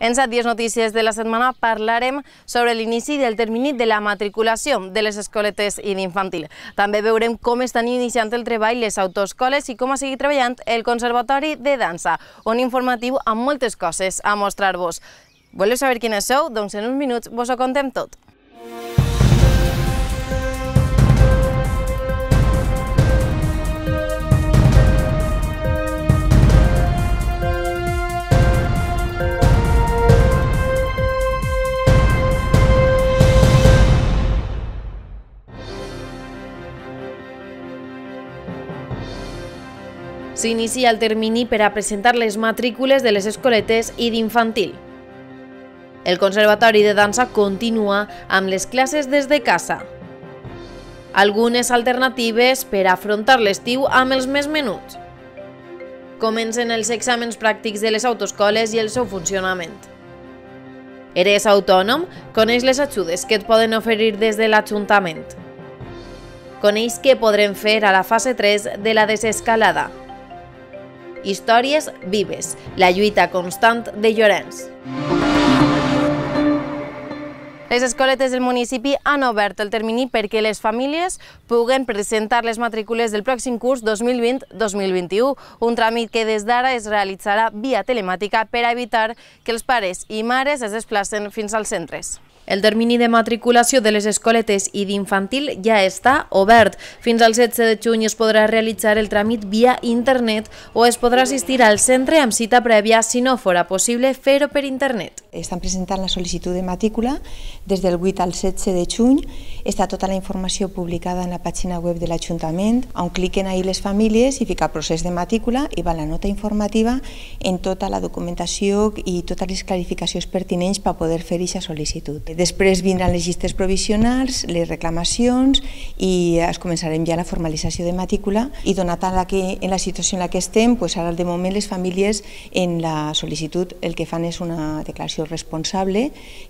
En set dies notícies de la setmana parlarem sobre l'inici del termini de la matriculació de les escoletes i d'infantil. També veurem com estan iniciant el treball les autoescoles i com ha seguit treballant el Conservatori de Dansa, un informatiu amb moltes coses a mostrar-vos. Voleu saber quines sou? Doncs en uns minuts vos ho contem tot. S'inicia el termini per a presentar les matrícules de les escoletes i d'infantil. El Conservatori de Dansa continua amb les classes des de casa. Algunes alternatives per afrontar l'estiu amb els més menuts. Comencen els exàmens pràctics de les autoscoles i el seu funcionament. Eres autònom? Coneix les ajudes que et poden oferir des de l'Ajuntament. Coneix què podrem fer a la fase 3 de la desescalada. Històries vives, la lluita constant de Llorenç. Les escoletes del municipi han obert el termini perquè les famílies puguen presentar les matrícules del pròxim curs 2020-2021, un tràmit que des d'ara es realitzarà via telemàtica per evitar que els pares i mares es desplacen fins als centres. El termini de matriculació de les escoletes i d'infantil ja està obert. Fins al 16 de juny es podrà realitzar el tràmit via internet o es podrà assistir al centre amb cita prèvia si no fora possible fer-ho per internet. Estan presentant la sol·licitud de matrícula des del 8 al 16 de juny. Està tota la informació publicada en la pàgina web de l'Ajuntament, on cliquen ahir les famílies i ficar procés de matrícula i va la nota informativa en tota la documentació i totes les clarificacions pertinents per poder fer aquesta sol·licitud. Després vindran les llistes provisionals, les reclamacions i es començarem ja la formalització de matrícula i donat a la que, en la situació en la que estem, pues ara de moment les famílies en la sol·licitud el que fan és una declaració responsable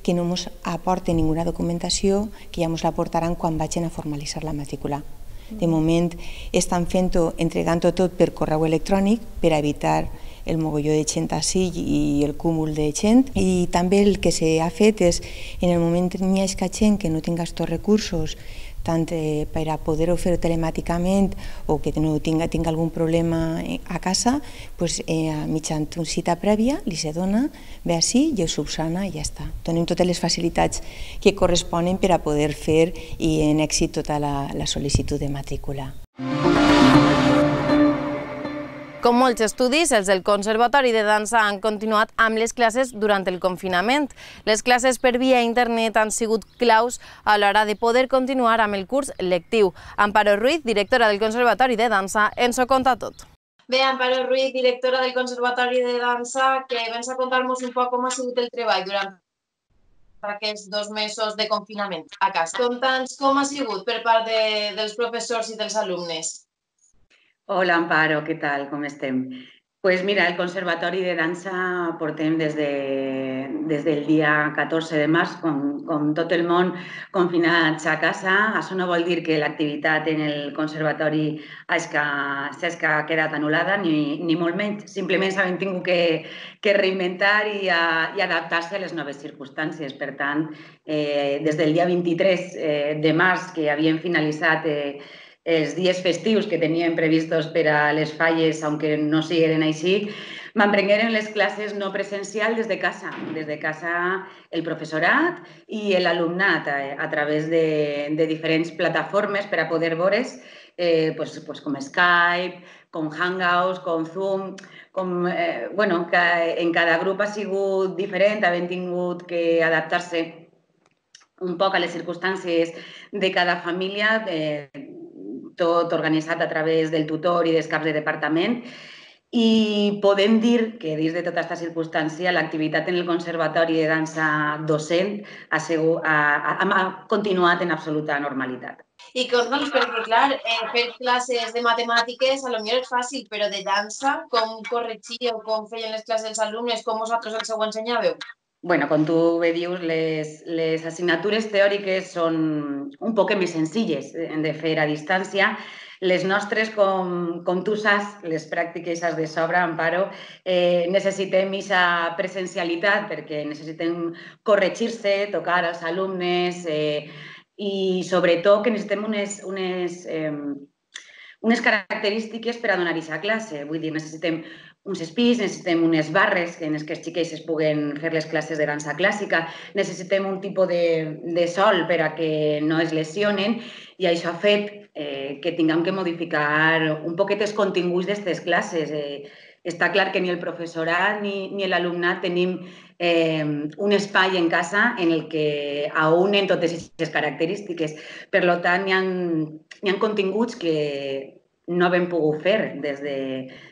que no ens aporta ninguna documentació que ja ens la portaran quan vagin a formalitzar la matrícula. De moment estan fent-ho, entregant-ho tot per correu electrònic per evitar el mogolló de gent així i el cúmul de gent. I també el que s'ha fet és, en el moment que hi hagi gent que no tinga aquests recursos, tant eh, per a poder-ho fer telemàticament o que no tinga, tinga algun problema eh, a casa, pues, eh, mitjançant una cita prèvia li se dona, ve així i ho subsana i ja està. Donem totes les facilitats que corresponen per a poder fer i en èxit tota la, la sol·licitud de matrícula. Com molts estudis, els del Conservatori de Dansa han continuat amb les classes durant el confinament. Les classes per via internet han sigut claus a l'hora de poder continuar amb el curs lectiu. Amparo Ruiz, directora del Conservatori de Dansa, ens ho conta tot. Bé, Amparo Ruiz, directora del Conservatori de Dansa, que vens a contar-nos un poc com ha sigut el treball durant aquests dos mesos de confinament a casa. Conta'ns com ha sigut per part de, dels professors i dels alumnes. Hola, Amparo, què tal? Com estem? Pues mira, el Conservatori de Dansa portem des, de, des del dia 14 de març, com, com tot el món confinats a casa. Això no vol dir que l'activitat en el Conservatori s'hagi quedat anul·lada, ni, ni molt menys. Simplement s'han tingut que, que reinventar i, a, i adaptar-se a les noves circumstàncies. Per tant, eh, des del dia 23 eh, de març, que havien finalitzat eh, els dies festius que tenien previstos per a les falles, aunque no siguin així, m'emprengueren les classes no presencial des de casa, des de casa el professorat i l'alumnat a, a través de, de diferents plataformes per a poder veure's eh, pues, pues com Skype, com Hangouts, com Zoom, com, eh, bueno, que en cada grup ha sigut diferent, havent tingut que adaptar-se un poc a les circumstàncies de cada família, eh, tot organitzat a través del tutor i dels caps de departament. I podem dir que dins de tota aquesta circumstància l'activitat en el Conservatori de Dansa docent ha, segut, ha, ha, ha continuat en absoluta normalitat. I conta'ns, perquè clar, eh, fer classes de matemàtiques a lo millor és fàcil, però de dansa, com corregíeu, com feien les classes els alumnes, com vosaltres els ho ensenyàveu? Bueno, com tu bé dius, les, les assignatures teòriques són un poc més senzilles de fer a distància. Les nostres, com, com tu saps, les pràctiques de sobre, Amparo, eh, necessitem aquesta presencialitat perquè necessitem corregir-se, tocar als alumnes eh, i sobretot que necessitem unes, unes, eh, unes característiques per a donar aquesta classe. Vull dir, necessitem uns espis, necessitem unes barres en les que els xiquets es puguen fer les classes de dansa clàssica, necessitem un tipus de, de sol per a que no es lesionen i això ha fet eh, que tinguem que modificar un poquet els continguts d'aquestes classes. Eh, està clar que ni el professorat ni, ni l'alumnat tenim eh, un espai en casa en el que aunen totes aquestes característiques. Per tant, hi ha, hi ha continguts que no hem pogut fer des de,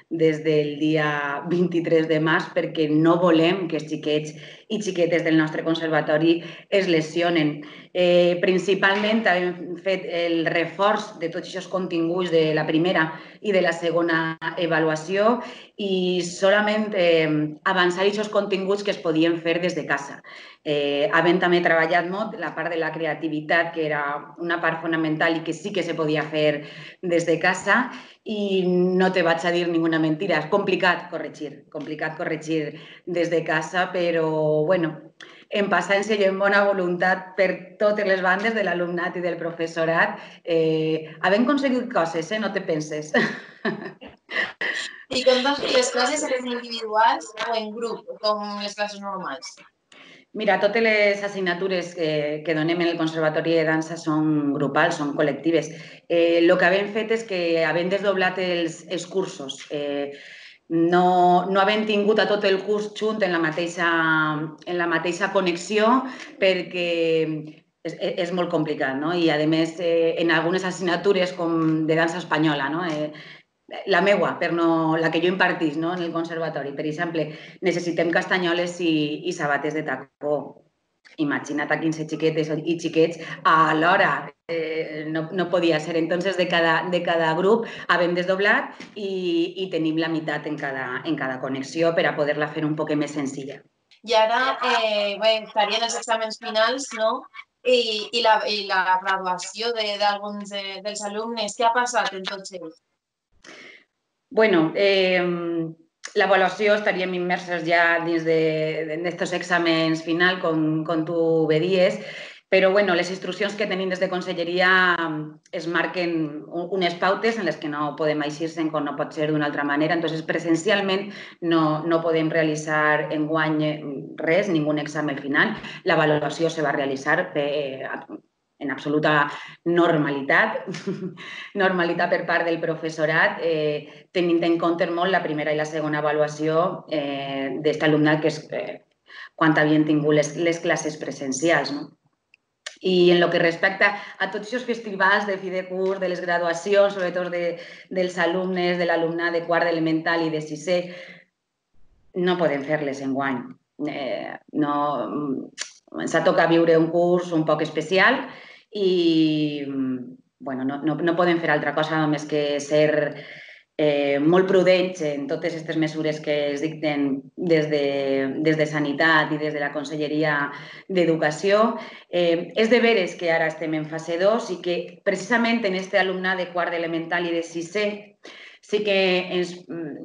des del dia 23 de març perquè no volem que els xiquets i xiquetes del nostre conservatori es lesionen. Eh, principalment hem fet el reforç de tots aquests continguts de la primera i de la segona avaluació i solament eh, avançar aquests continguts que es podien fer des de casa. Eh, havent també treballat molt la part de la creativitat, que era una part fonamental i que sí que se podia fer des de casa, i no te vaig a dir ninguna mentira. És complicat corregir, complicat corregir des de casa, però bueno, en paciència i en bona voluntat per totes les bandes de l'alumnat i del professorat, eh, havent aconseguit coses, eh? no te penses. I com doncs les classes eren individuals o en grup, com les classes normals? Mira, totes les assignatures que, que donem en el Conservatori de Dansa són grupals, són col·lectives. Eh, el que havem fet és que, havent desdoblat els, els cursos, eh, no, no havent tingut a tot el curs junt en la mateixa, en la mateixa connexió perquè és, és molt complicat, no? I, a més, eh, en algunes assignatures com de dansa espanyola, no? Eh, la meua, per no, la que jo impartís no? en el conservatori. Per exemple, necessitem castanyoles i, i sabates de tacó. Imagina't a 15 xiquetes i xiquets a l'hora. Eh, no, no podia ser. Entonces, de cada, de cada grup havem desdoblat i, i tenim la meitat en cada, en cada connexió per a poder-la fer un poc més senzilla. I ara eh, bé, estarien els exàmens finals, no? I, i, la, i la graduació d'alguns de, de, dels alumnes. Què ha passat en tots ells? Bueno, eh, l'avaluació estaríem immerses ja dins d'aquests exàmens final, com, com tu vedies, però bueno, les instruccions que tenim des de Conselleria es marquen unes pautes en les que no podem eixir-se'n com no pot ser d'una altra manera. Entonces, presencialment no, no podem realitzar en guany res, ningú examen final. L'avaluació se va realitzar per, en absoluta normalitat, normalitat per part del professorat, eh, tenint en compte molt la primera i la segona avaluació eh, d'aquest alumnat que és eh, quan havien tingut les, les classes presencials. No? I en el que respecta a tots aquests festivals de fi de curs, de les graduacions, sobretot de, dels alumnes, de l'alumnat de quart elemental i de sisè, no podem fer-les en guany. Eh, no, ens ha viure un curs un poc especial i bueno, no, no, no podem fer altra cosa només que ser eh, molt prudents en totes aquestes mesures que es dicten des de, des de Sanitat i des de la Conselleria d'Educació. Eh, és de veres que ara estem en fase 2 i que precisament en aquest alumnat de quart elemental i de sisè sí que ens,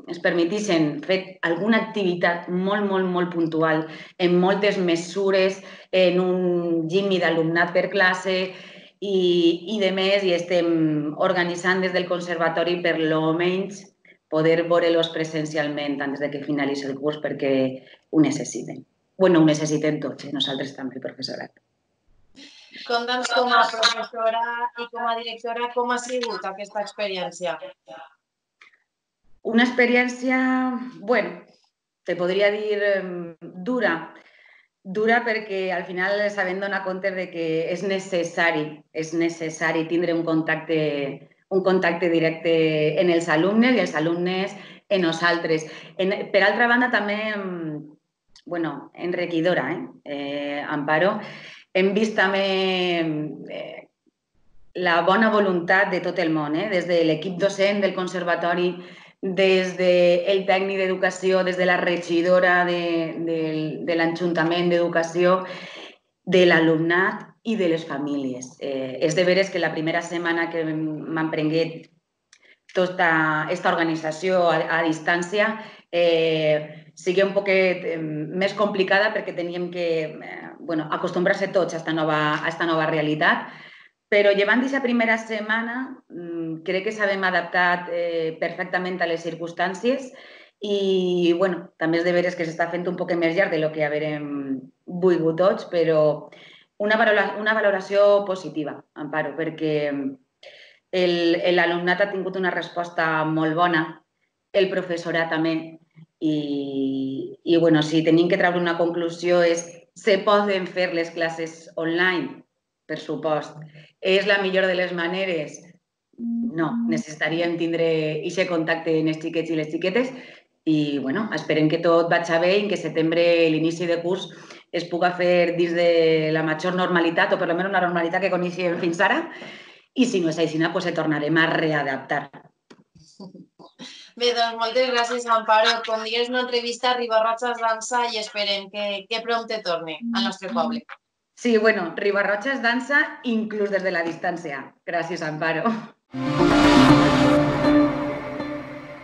ens permetissin fer alguna activitat molt, molt, molt puntual, en moltes mesures, en un gimmi d'alumnat per classe i, i de més, i estem organitzant des del conservatori per lo menys poder veure-los presencialment antes de que finalitzi el curs perquè ho necessiten. bueno, ho necessitem tots, eh? nosaltres també, professorat. Conta'ns com a professora i com a directora com ha sigut aquesta experiència. Una experiència, bueno, te podria dir dura, dura perquè al final s'havent donat compte de que és necessari, és necessari tindre un contacte, un contacte directe en els alumnes i els alumnes en nosaltres. En, per altra banda, també, bueno, enriquidora, eh? eh Amparo, hem vist també eh, la bona voluntat de tot el món, eh? des de l'equip docent del conservatori des del tècnic d'educació, des de la regidora de, de, de l'Ajuntament d'Educació, de l'alumnat i de les famílies. Eh, és de veres que la primera setmana que m'emprengué tota esta organització a, a distància eh, sigui un poquet eh, més complicada perquè teníem que eh, bueno, acostumbrar-se tots a esta nova, a esta nova realitat, però llevant d'aquesta primera setmana mm, crec que s'havem adaptat eh, perfectament a les circumstàncies i bueno, també és de veres que s'està fent un poc més llarg de lo que haverem volgut tots, però una, valoració, una valoració positiva, Amparo, perquè l'alumnat ha tingut una resposta molt bona, el professorat també, i, i bueno, si tenim que treure una conclusió és se poden fer les classes online, per supost. És la millor de les maneres? No, necessitaríem tindre aquest contacte amb els xiquets i les xiquetes i bueno, esperem que tot vagi bé i que setembre, l'inici de curs, es puga fer dins de la major normalitat o per almenys una normalitat que coneixem fins ara i si no és així, pues, se tornarem a readaptar. Bé, doncs moltes gràcies, Amparo. Com digues una entrevista, a Ribarrotxes Dansa i esperem que, que prompte torni al nostre poble. Sí, bueno, Ribarrotxes Dansa inclús des de la distància. Gràcies, Amparo.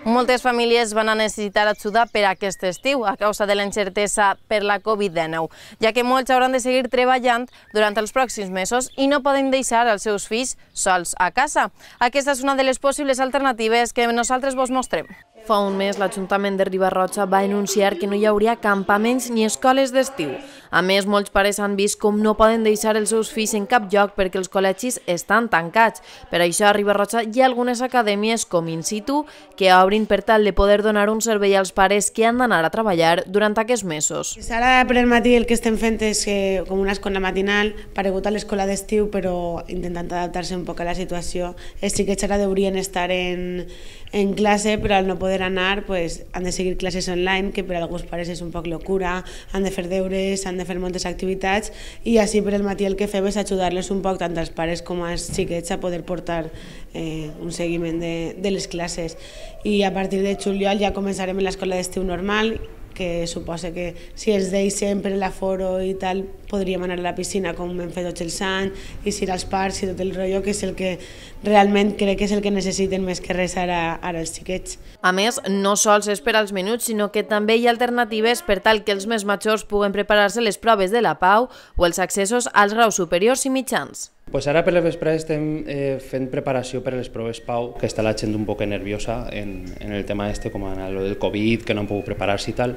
Moltes famílies van a necessitar ajuda per aquest estiu a causa de la incertesa per la Covid-19, ja que molts hauran de seguir treballant durant els pròxims mesos i no poden deixar els seus fills sols a casa. Aquesta és una de les possibles alternatives que nosaltres vos mostrem. Fa un mes, l'Ajuntament de Ribarrotxa va anunciar que no hi hauria campaments ni escoles d'estiu. A més, molts pares han vist com no poden deixar els seus fills en cap lloc perquè els col·legis estan tancats. Per això, a Ribarrotxa hi ha algunes acadèmies com In Situ que obrin per tal de poder donar un servei als pares que han d'anar a treballar durant aquests mesos. Ara per el matí el que estem fent és que, com una escola matinal, paregut a l'escola d'estiu, però intentant adaptar-se un poc a la situació. Els xiquets ara deurien estar en, en classe, però al no poder anar pues, han de seguir classes online, que per a alguns pares és un poc locura, han de fer deures, han de fer moltes activitats i així per el matí el que fem és ajudar-los un poc tant als pares com als xiquets a poder portar eh, un seguiment de, de les classes. I a partir de juliol ja començarem l'escola d'estiu normal que suposa que si els deixem per l'aforo i tal, podríem anar a la piscina com hem fet tots els anys, i si als parcs i tot el rotllo, que és el que realment crec que és el que necessiten més que res ara, ara els xiquets. A més, no sols és per als menuts, sinó que també hi ha alternatives per tal que els més majors puguen preparar-se les proves de la pau o els accessos als graus superiors i mitjans. Pues ara per les vesprades estem eh, fent preparació per a les proves Pau, que està la gent un poc nerviosa en, en el tema este, com en el del Covid, que no han pogut preparar-se i tal,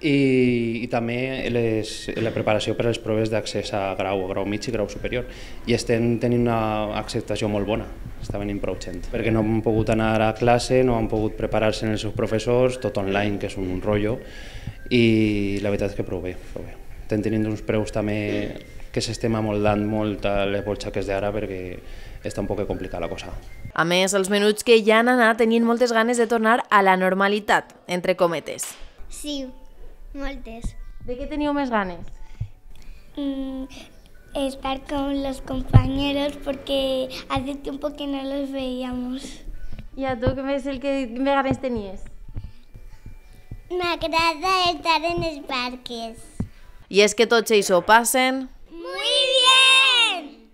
i, i també les, la preparació per a les proves d'accés a grau, grau mig i grau superior. I estem tenint una acceptació molt bona, està venint prou gent, perquè no han pogut anar a classe, no han pogut preparar-se en els seus professors, tot online, que és un rotllo, i la veritat és que prou bé, prou bé. Estem tenint uns preus també que s'estem amoldant molt a les bolxaques d'ara perquè està un poc complicada la cosa. A més, els menuts que ja han anat tenien moltes ganes de tornar a la normalitat, entre cometes. Sí, moltes. De què teniu més ganes? Mm, estar con los compañeros porque hace tiempo que no los veíamos. I a tu, què més el que més ganes tenies? M'agrada estar en els parques. I és que tots ells ho passen... Muy bien!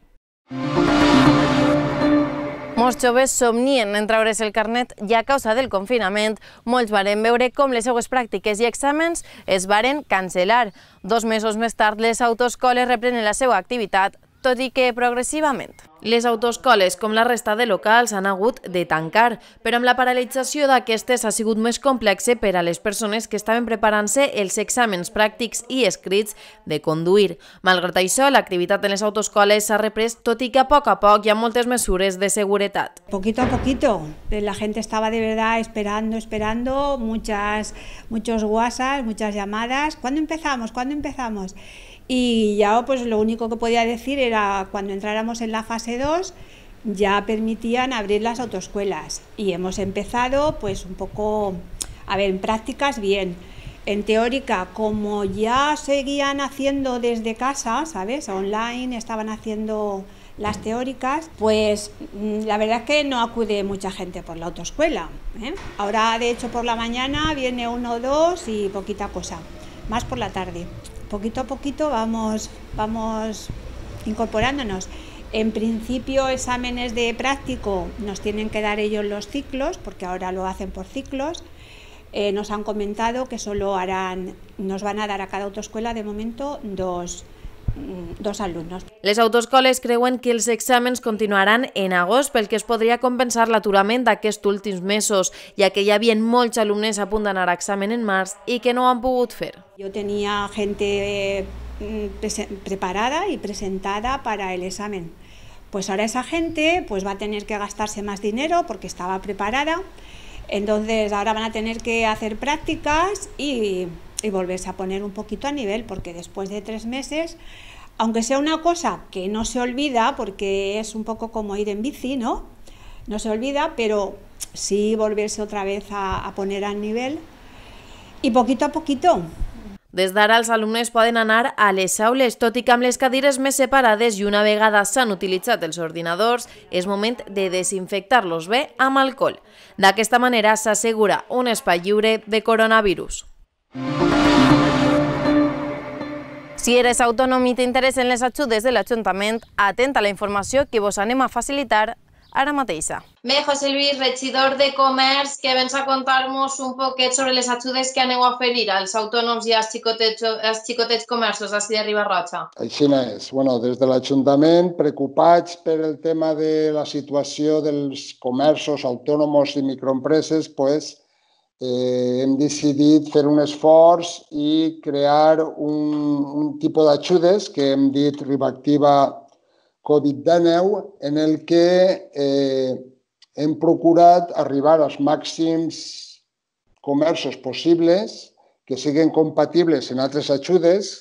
Molts joves somnien en treure's el carnet i a causa del confinament molts varen veure com les seues pràctiques i exàmens es varen cancel·lar. Dos mesos més tard, les autoscoles reprenen la seva activitat tot i que progressivament. Les autoscoles, com la resta de locals, han hagut de tancar, però amb la paralització d'aquestes ha sigut més complexe per a les persones que estaven preparant-se els exàmens pràctics i escrits de conduir. Malgrat això, l'activitat en les autoscoles s'ha reprès, tot i que a poc a poc hi ha moltes mesures de seguretat. Poquito a poquito, la gente estaba de verdad esperando, esperando, muchas, muchos WhatsApp, muchas llamadas. ¿Cuándo empezamos? ¿Cuándo empezamos? Y ya pues lo único que podía decir era cuando entráramos en la fase 2 ya permitían abrir las autoescuelas y hemos empezado pues un poco, a ver, en prácticas bien, en teórica como ya seguían haciendo desde casa, ¿sabes? Online estaban haciendo las teóricas, pues mm, la verdad es que no acude mucha gente por la autoescuela. ¿eh? Ahora de hecho por la mañana viene uno o dos y poquita cosa, más por la tarde poquito a poquito vamos, vamos incorporándonos. En principio, exámenes de práctico nos tienen que dar ellos los ciclos, porque ahora lo hacen por ciclos. Eh, nos han comentado que solo harán, nos van a dar a cada autoescuela de momento dos, dos alumnos. Les autoescoles creuen que els exàmens continuaran en agost pel que es podria compensar l'aturament d'aquests últims mesos, ja que hi havia molts alumnes a punt d'anar a examen en març i que no han pogut fer. Yo tenía gente eh, preparada y presentada para el examen. Pues ahora esa gente pues va a tener que gastarse más dinero porque estaba preparada. Entonces ahora van a tener que hacer prácticas y, y volverse a poner un poquito a nivel porque después de tres meses aunque sea una cosa que no se olvida, porque es un poco como ir en bici, ¿no? No se olvida, pero sí volverse otra vez a, a poner al nivel. Y poquito a poquito, Des d'ara els alumnes poden anar a les aules, tot i que amb les cadires més separades i una vegada s'han utilitzat els ordinadors, és moment de desinfectar-los bé amb alcohol. D'aquesta manera s'assegura un espai lliure de coronavirus. Si eres autònom i t'interessen les ajudes de l'Ajuntament, atenta a la informació que vos anem a facilitar ara mateixa. Bé, José Luis, regidor de Comerç, que vens a contar-nos un poquet sobre les ajudes que aneu a oferir als autònoms i als xicotets, als xicotets comerços així de Ribarroja. Així és. Bueno, des de l'Ajuntament, preocupats per el tema de la situació dels comerços autònoms i microempreses, pues, eh, hem decidit fer un esforç i crear un, un tipus d'ajudes que hem dit Ribactiva Covid-19 en el que eh, hem procurat arribar als màxims comerços possibles que siguin compatibles en altres ajudes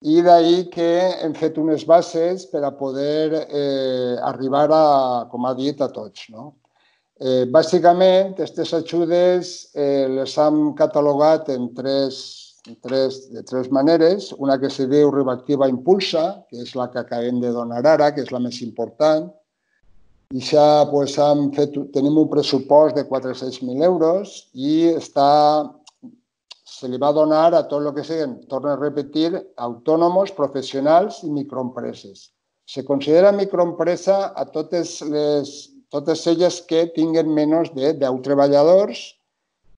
i d'ahir que hem fet unes bases per a poder eh, arribar a, com ha dit, a tots. No? Eh, bàsicament, aquestes ajudes eh, les hem catalogat en tres tres, de tres maneres. Una que se diu Reactiva Impulsa, que és la que acabem de donar ara, que és la més important. I ja pues, hem fet, tenim un pressupost de 400.000 euros i està, se li va donar a tot el que siguin, torno a repetir, autònoms, professionals i microempreses. Se considera microempresa a totes, les, totes elles que tinguen menys de 10 treballadors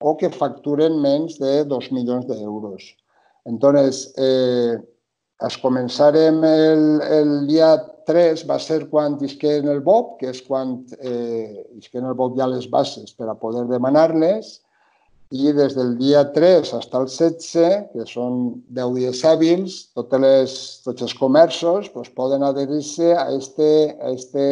o que facturen menys de 2 milions d'euros. Entonces, eh, es començarem el, el dia 3, va ser quan isquen el BOP, que és quan eh, isquen el BOP ja les bases per a poder demanar-les, i des del dia 3 fins al 16, que són 10 dies hàbils, totes les, tots els comerços pues, poden adherir-se a aquesta a este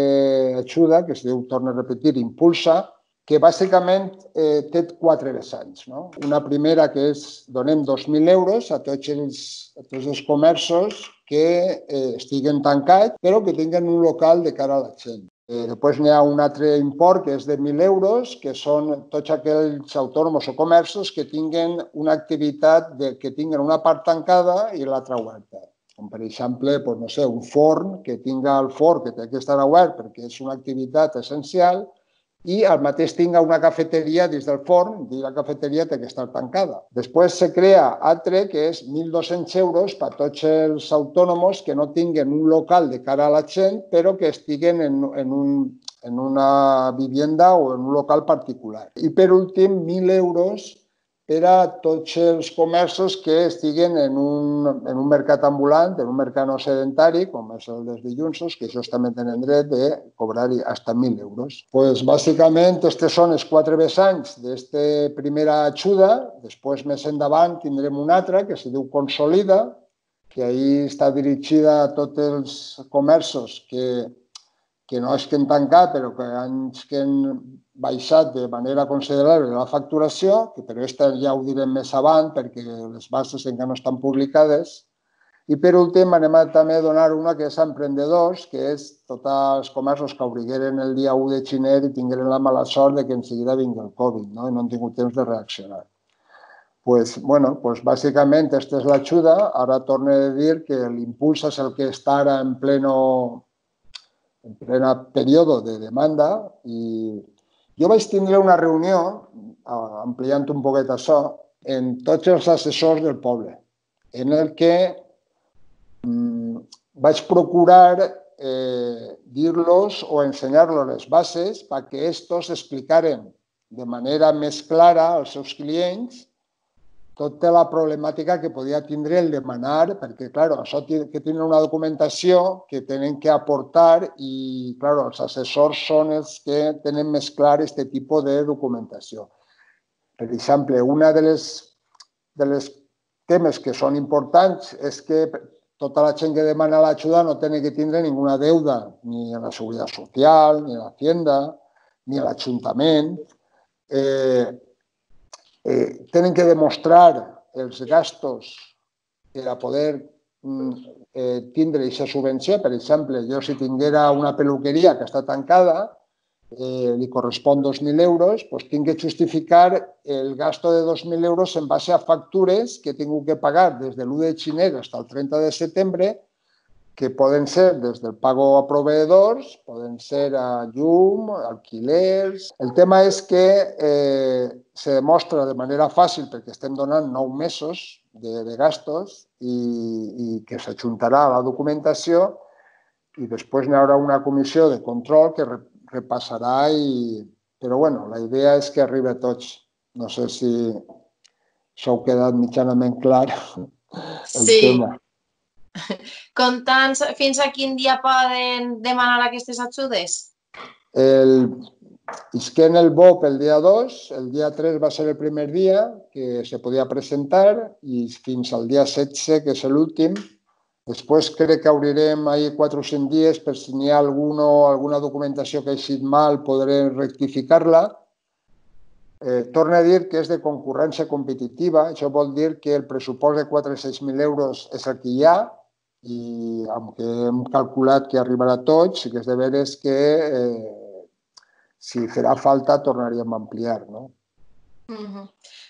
ajuda, que es diu, torno a repetir, Impulsa, que bàsicament eh, té quatre vessants. No? Una primera que és donem 2.000 euros a tots els, a tots els comerços que eh, estiguen tancats però que tinguin un local de cara a la gent. Eh, després n'hi ha un altre import que és de 1.000 euros, que són tots aquells autònoms o comerços que tinguen una activitat de, que tinguen una part tancada i l'altra oberta. Com per exemple, doncs, no sé, un forn que tinga el forn que té que estar obert perquè és una activitat essencial i al mateix tinga una cafeteria dins del forn i la cafeteria té que estar tancada. Després se crea altre que és 1.200 euros per tots els autònoms que no tinguen un local de cara a la gent però que estiguen en, en, un, en una vivienda o en un local particular. I per últim, 1.000 euros per a tots els comerços que estiguen en un, en un mercat ambulant, en un mercat no sedentari, com és el dels dilluns, que això també tenen dret de cobrar fins a 1.000 euros. Pues, bàsicament, aquests són els quatre vessants d'esta primera ajuda. Després, més endavant, tindrem una altra que se diu Consolida, que ahir està dirigida a tots els comerços que, que no és que han tancat, però que han, que han baixat de manera considerable la facturació, que per aquesta ja ho direm més avant perquè les bases encara no estan publicades. I per últim anem a també a donar una que és a emprendedors, que és tots els comerços que obrigueren el dia 1 de xiner i tingueren la mala sort de que en seguida vingui el Covid no? i no han tingut temps de reaccionar. Pues, bueno, pues bàsicament aquesta és l'ajuda. Ara torno a dir que l'impuls és el que està ara en pleno en plena període de demanda i jo vaig tindre una reunió, ampliant un poquet això, en tots els assessors del poble, en el que mm, vaig procurar eh, dirlos o enseñarlos las bases para que estos explicaran de manera més clara als seus clients tota la problemàtica que podia tindre el demanar, perquè, clar, això que tenen una documentació que tenen que aportar i, clar, els assessors són els que tenen més clar aquest tipus de documentació. Per exemple, una de les, de les temes que són importants és que tota la gent que demana l'ajuda no té que tindre ninguna deuda, ni a la Seguretat Social, ni a l'Hacienda, ni a l'Ajuntament. Eh, eh, tenen que demostrar els gastos per a poder mm, eh, tindre aquesta subvenció. Per exemple, jo si tinguera una peluqueria que està tancada, eh, li correspon 2.000 euros, doncs tinc que justificar el gasto de 2.000 euros en base a factures que he tingut que pagar des de l'1 de gener fins al 30 de setembre que poden ser des del pago a proveedors, poden ser a llum, alquilers... El tema és que eh, se demostra de manera fàcil perquè estem donant nou mesos de, de gastos i, i que s'ajuntarà la documentació i després hi haurà una comissió de control que repassarà i... Però bueno, la idea és que arribi a tots. No sé si s'ha quedat mitjanament clar el sí. tema. Conta'ns fins a quin dia poden demanar aquestes ajudes? El, isquent el BOP el dia 2, el dia 3 va ser el primer dia que se podia presentar i fins al dia 16, que és l'últim. Després crec que obrirem ahir 4 o 5 dies per si n'hi ha alguna, alguna documentació que ha eixit mal, podrem rectificar-la. Eh, torno a dir que és de concurrència competitiva. Això vol dir que el pressupost de 4 o 6.000 euros és el que hi ha i amb que hem calculat que arribarà a tots, sí que és de veres que eh, si farà falta tornaríem a ampliar, no? -huh.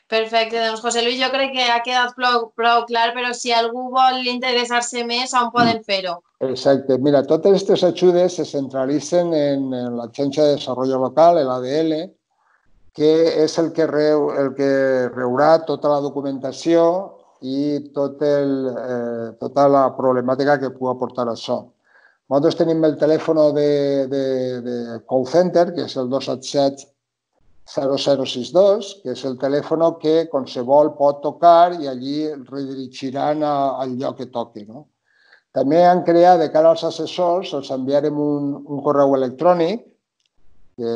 Perfecte, doncs José Luis, jo crec que ha quedat prou, prou clar, però si algú vol interessar-se més, on poden mm. fer-ho? Exacte. Mira, totes aquestes ajudes se centralitzen en, en l'Agència de Desarrollo Local, l'ADL, que és el que, reu, el que reurà tota la documentació i tot el, eh, tota la problemàtica que pugui aportar això. Nosaltres tenim el telèfon de, de, de call center, que és el 277 0062, que és el telèfon que qualsevol pot tocar i allí redirigiran a, al lloc que toqui. No? També han creat, de cara als assessors, els enviarem un, un correu electrònic que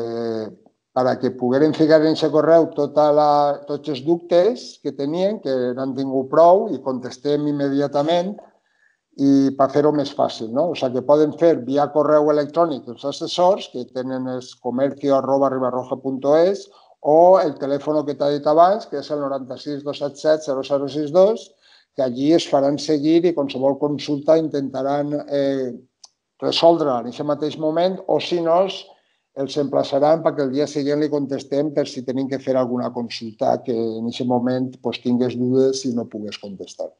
para que pogueren ficar en aquest correu tota la, tots els dubtes que tenien, que n'han tingut prou i contestem immediatament i per fer-ho més fàcil. No? O sigui, que poden fer via correu electrònic els assessors, que tenen el comercio arroba ribarroja.es o el telèfon que t'ha dit abans, que és el 96 277 0062, que allí es faran seguir i qualsevol consulta intentaran eh, resoldre en aquest mateix moment o si no, els emplaçaran perquè el dia següent li contestem per si tenim que fer alguna consulta que en aquest moment pues, tingués dudes i no pogués contestar.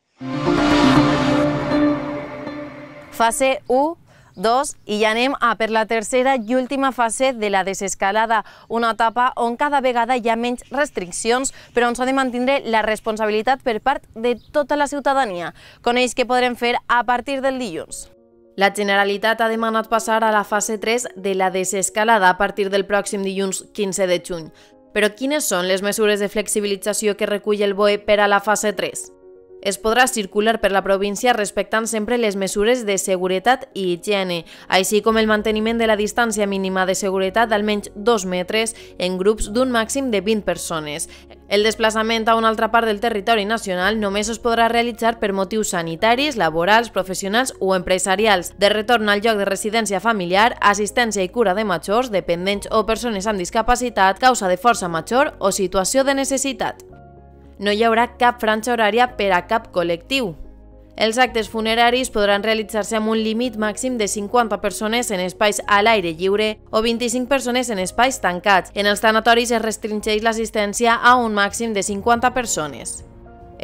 Fase 1 2 i ja anem a per la tercera i última fase de la desescalada, una etapa on cada vegada hi ha menys restriccions, però on s'ha de mantenir la responsabilitat per part de tota la ciutadania. Coneix què podrem fer a partir del dilluns. La Generalitat ha demanat passar a la fase 3 de la desescalada a partir del pròxim dilluns 15 de juny. Però quines són les mesures de flexibilització que recull el BOE per a la fase 3? Es podrà circular per la província respectant sempre les mesures de seguretat i higiene, així com el manteniment de la distància mínima de seguretat d'almenys 2 metres en grups d'un màxim de 20 persones. El desplaçament a una altra part del territori nacional només es podrà realitzar per motius sanitaris, laborals, professionals o empresarials, de retorn al lloc de residència familiar, assistència i cura de majors, dependents o persones amb discapacitat, causa de força major o situació de necessitat no hi haurà cap franja horària per a cap col·lectiu. Els actes funeraris podran realitzar-se amb un límit màxim de 50 persones en espais a l'aire lliure o 25 persones en espais tancats. En els tanatoris es restringeix l'assistència a un màxim de 50 persones.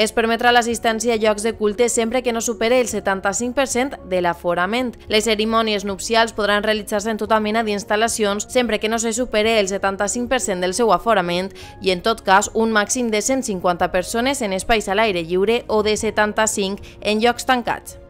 Es permetrà l'assistència a llocs de culte sempre que no supere el 75% de l'aforament. Les cerimònies nupcials podran realitzar-se en tota mena d'instal·lacions sempre que no se supere el 75% del seu aforament i en tot cas un màxim de 150 persones en espais a l'aire lliure o de 75 en llocs tancats.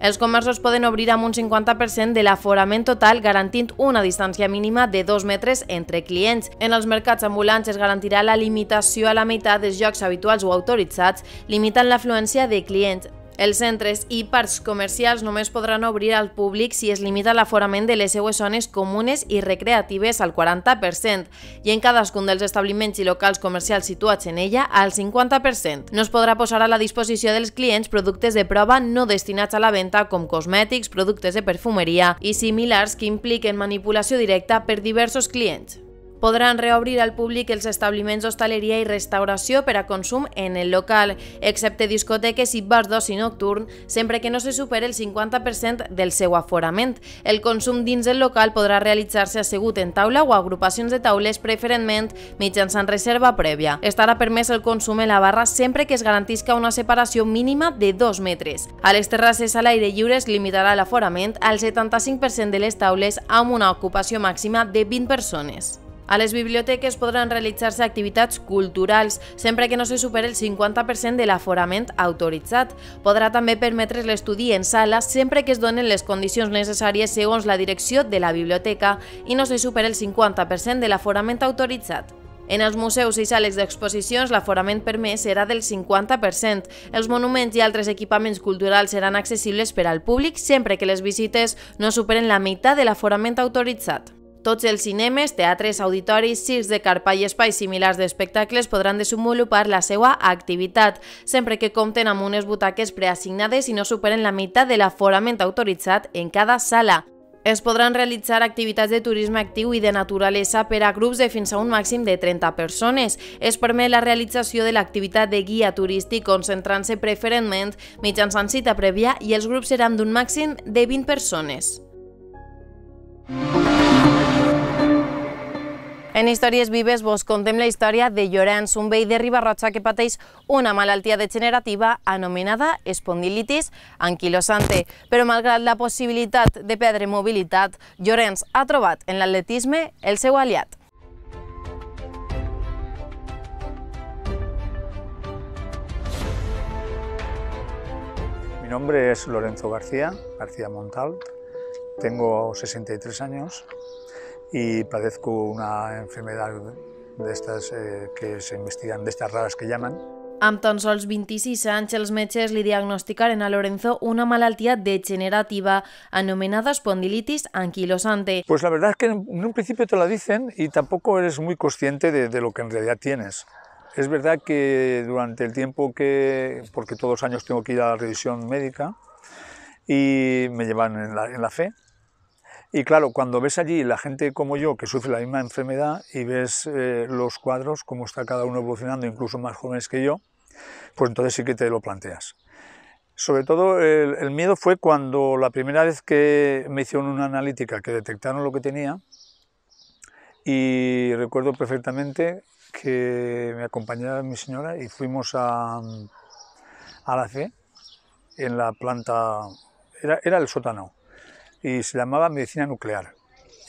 Els comerços poden obrir amb un 50% de l'aforament total garantint una distància mínima de 2 metres entre clients. En els mercats ambulants es garantirà la limitació a la meitat dels llocs habituals o autoritzats, limitant l'afluència de clients. Els centres i parcs comercials només podran obrir al públic si es limita l'aforament de les seues zones comunes i recreatives al 40% i en cadascun dels establiments i locals comercials situats en ella al 50%. No es podrà posar a la disposició dels clients productes de prova no destinats a la venda com cosmètics, productes de perfumeria i similars que impliquen manipulació directa per diversos clients podran reobrir al públic els establiments d'hostaleria i restauració per a consum en el local, excepte discoteques i bars d'oci nocturn, sempre que no se superi el 50% del seu aforament. El consum dins el local podrà realitzar-se assegut en taula o agrupacions de taules, preferentment mitjançant reserva prèvia. Estarà permès el consum en la barra sempre que es garantisca una separació mínima de 2 metres. A les terrasses a l'aire lliure es limitarà l'aforament al 75% de les taules amb una ocupació màxima de 20 persones. A les biblioteques podran realitzar-se activitats culturals sempre que no se superi el 50% de l'aforament autoritzat. Podrà també permetre's l'estudi en sala sempre que es donen les condicions necessàries segons la direcció de la biblioteca i no se superi el 50% de l'aforament autoritzat. En els museus i sales d'exposicions, l'aforament permès serà del 50%. Els monuments i altres equipaments culturals seran accessibles per al públic sempre que les visites no superen la meitat de l'aforament autoritzat. Tots els cinemes, teatres, auditoris, circs de carpa i espais similars d'espectacles podran desenvolupar la seva activitat, sempre que compten amb unes butaques preassignades i no superen la meitat de l'aforament autoritzat en cada sala. Es podran realitzar activitats de turisme actiu i de naturalesa per a grups de fins a un màxim de 30 persones. Es permet la realització de l'activitat de guia turístic concentrant-se preferentment mitjançant cita prèvia i els grups seran d'un màxim de 20 persones. En Històries Vives vos contem la història de Llorenç, un veí de Ribarrotxa que pateix una malaltia degenerativa anomenada espondilitis anquilosante. Però malgrat la possibilitat de perdre mobilitat, Llorenç ha trobat en l'atletisme el seu aliat. Mi nombre es Lorenzo García, García Montal. Tengo 63 años y padezco una enfermedad de estas eh, que se investigan, de estas raras que llaman. Amb tan sols 26 anys, els metges li diagnosticaren a Lorenzo una malaltia degenerativa anomenada espondilitis anquilosante. Pues la verdad es que en un principio te la dicen y tampoco eres muy consciente de, de lo que en realidad tienes. Es verdad que durante el tiempo que, porque todos los años tengo que ir a la revisión médica y me llevan en la, en la fe, y claro, cuando ves allí la gente como yo que sufre la misma enfermedad y ves eh, los cuadros, cómo está cada uno evolucionando, incluso más jóvenes que yo, pues entonces sí que te lo planteas. Sobre todo el, el, miedo fue cuando la primera vez que me hicieron una analítica, que detectaron lo que tenía, y recuerdo perfectamente que me acompañaba mi señora y fuimos a, a la fe, en la planta, era, era el sótano, y se llamaba medicina nuclear.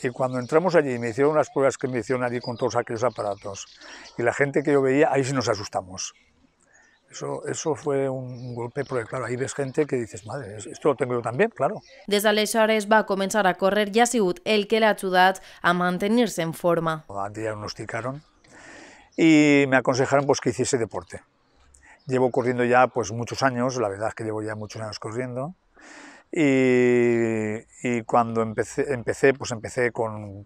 Y cuando entramos allí me hicieron unas pruebas que me hicieron allí con todos aquellos aparatos y la gente que yo veía, ahí sí nos asustamos. Eso, eso fue un golpe, porque claro, ahí ves gente que dices, madre, esto lo tengo yo también, claro. Des d'aleshores va començar a córrer i ha el que l'ha ajudat a mantenir-se en forma. Diagnosticaron y me aconsejaron pues, que hiciese deporte. Llevo corriendo ya pues, muchos años, la verdad es que llevo ya muchos años corriendo, y, y, cuando empecé, empecé, pues empecé con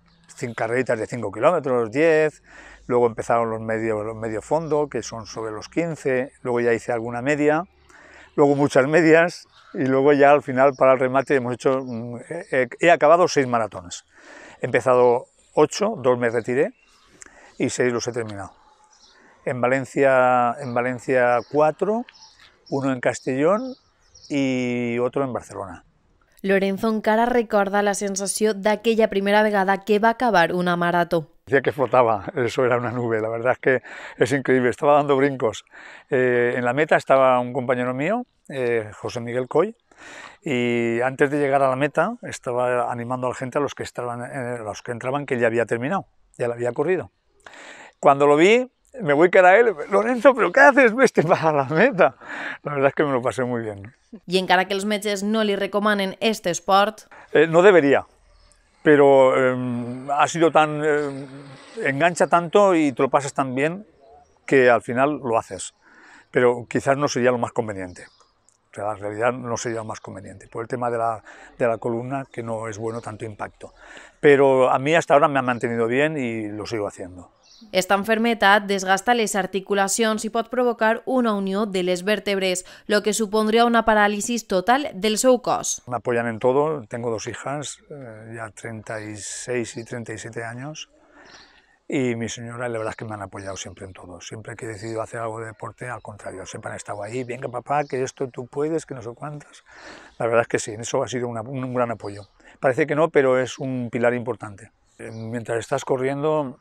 carreritas de 5 kilómetros, 10, luego empezaron los medio, los medio fondo, que son sobre los 15, luego ya hice alguna media, luego muchas medias, y luego ya al final para el remate hemos hecho, he, he acabado seis maratones. He empezado 8, dos me retiré, y seis los he terminado. En Valencia, en Valencia 4, uno en Castellón i otro en Barcelona. Lorenzo encara recorda la sensació d'aquella primera vegada que va acabar una marató. Decía que flotaba, eso era una nube, la verdad es que es increíble, estaba dando brincos. Eh, en la meta estaba un compañero mío, eh, José Miguel Coy, y antes de llegar a la meta estaba animando a la gente, a los que, estaban, eh, a los que entraban, que ya había terminado, ya la había corrido. Cuando lo vi, me voy cara a él, Lorenzo, ¿pero qué haces? Vete para la meta. La verdad es que me lo pasé muy bien. I encara que els metges no li recomanen este esport... Eh, no debería, pero eh, ha sido tan... Eh, engancha tanto y te lo pasas tan bien que al final lo haces. Pero quizás no sería lo más conveniente. O sea, la realidad no sería lo más conveniente, por el tema de la, de la columna, que no es bueno tanto impacto. Pero a mí hasta ahora me ha mantenido bien y lo sigo haciendo. Esta enfermedad desgasta les articulacions i pot provocar una unió de les vèrtebres, lo que supondría una parálisis total del seu cos. Me apoyan en todo, tengo dos hijas, eh, ya 36 y 37 años, y mi señora la verdad es que me han apoyado siempre en todo. Siempre que he decidido hacer algo de deporte, al contrario, siempre han estado ahí, venga papá, que esto tú puedes, que no sé cuántas. La verdad es que sí, eso ha sido un gran apoyo. Parece que no, pero es un pilar importante. Mientras estás corriendo,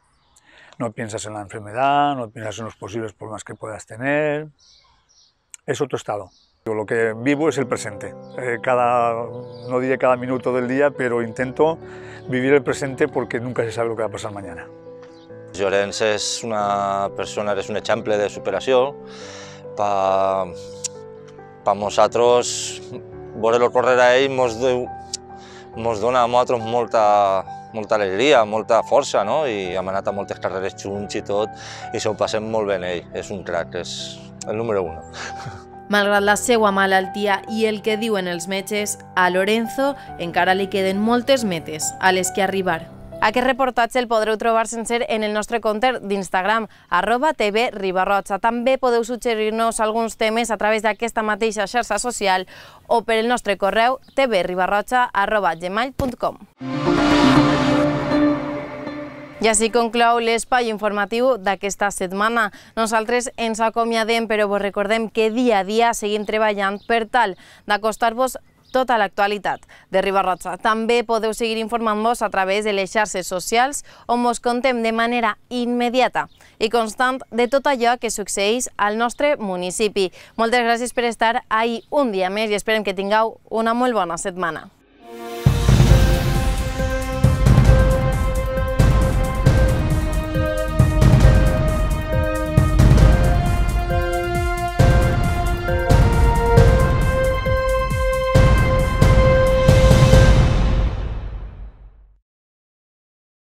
no piensas en la enfermedad, no piensas en los posibles problemas que puedas tener, es otro estado. Lo que vivo es el presente, eh, cada, no diré cada minuto del día, pero intento vivir el presente porque nunca se sabe lo que va a pasar mañana. Llorenç és una persona, és un exemple de superació. Per, per nosaltres, veure-lo a ell mos, mos dona a nosaltres molta, molta alegria, molta força, no? i hem anat a moltes carreres junts i tot, i s'ho passem molt bé ell. És un crac, és el número uno. Malgrat la seva malaltia i el que diuen els metges, a Lorenzo encara li queden moltes metes a les que arribar. Aquest reportatge el podreu trobar sencer en el nostre compte d'Instagram, arroba TV Ribarroja. També podeu suggerir-nos alguns temes a través d'aquesta mateixa xarxa social o per el nostre correu tvribarroja arroba gmail.com. I així conclou l'espai informatiu d'aquesta setmana. Nosaltres ens acomiadem, però vos recordem que dia a dia seguim treballant per tal d'acostar-vos tota l'actualitat de Ribarroja. També podeu seguir informant-vos a través de les xarxes socials on vos contem de manera immediata i constant de tot allò que succeeix al nostre municipi. Moltes gràcies per estar ahir un dia més i esperem que tingueu una molt bona setmana.